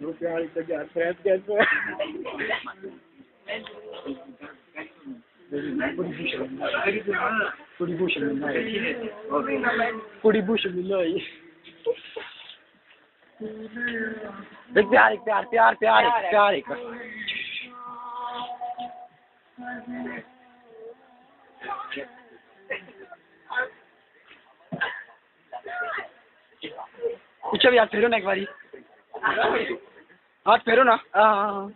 Lupiari sa dyan. Prep प्यार प्यार प्यार प्यार प्यार एक पीछे भी हाथ फेरो ना एक बारी। हाथ फेरो ना। हाँ हाँ हाँ।